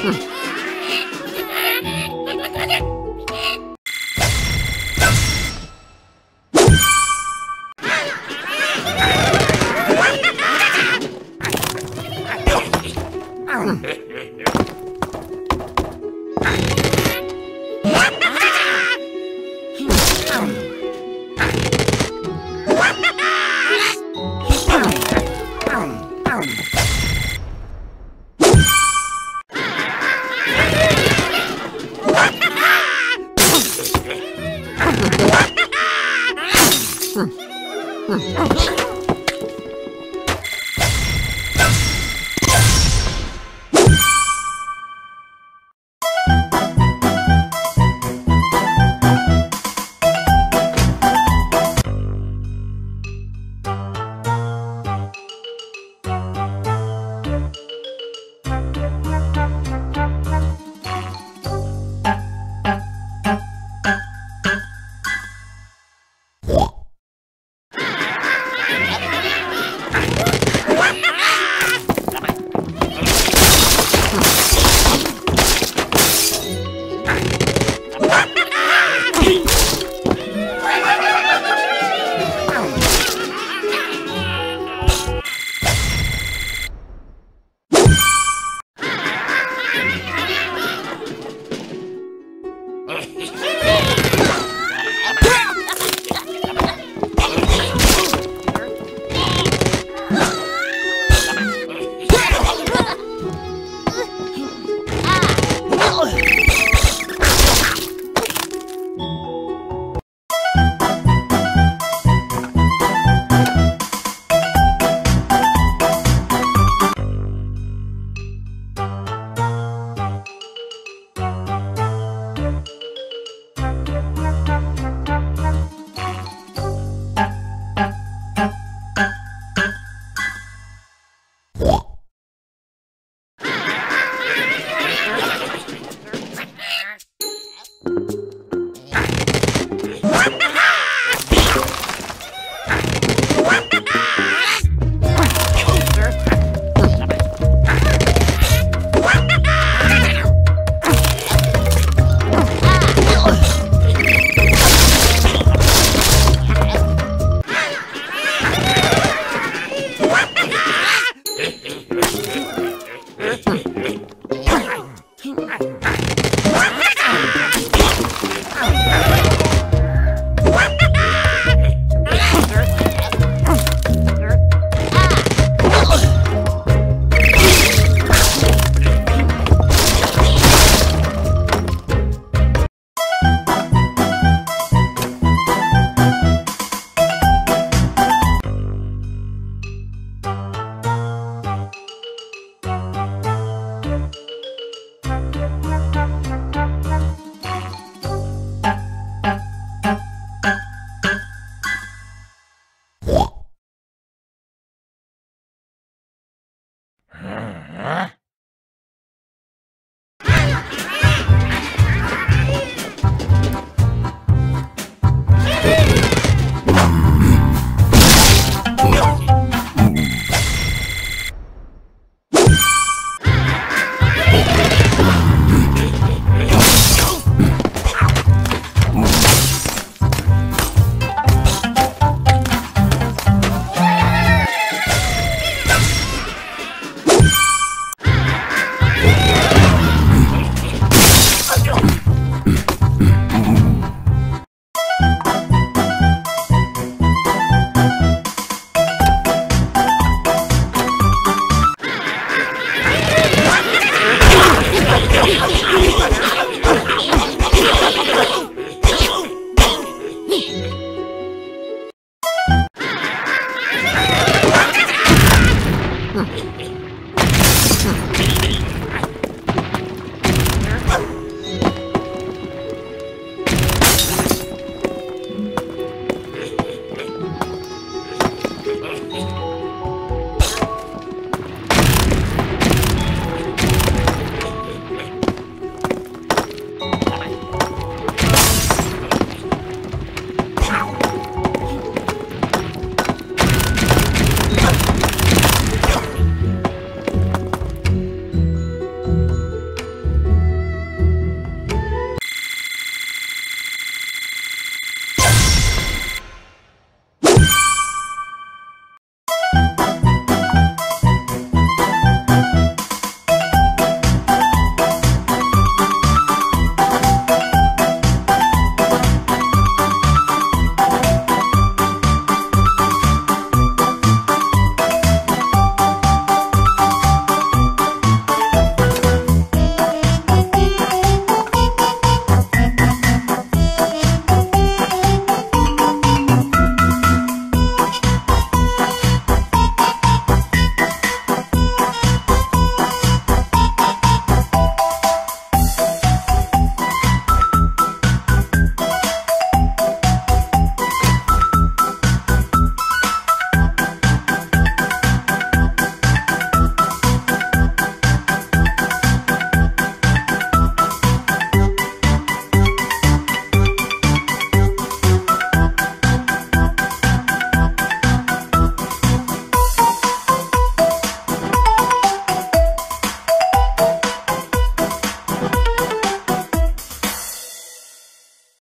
Hmm. hmm Mm.